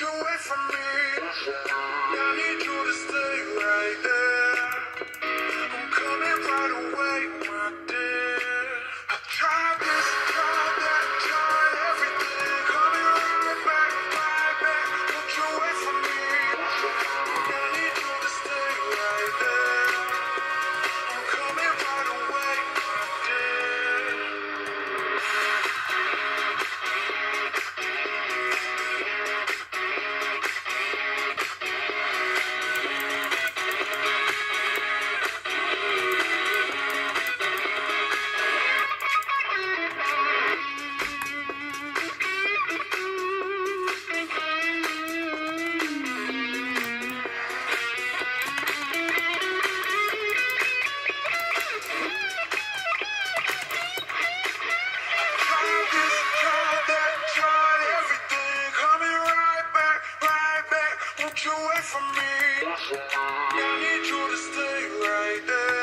you away from me. I need you to stay. you away from me. I need you to stay right there.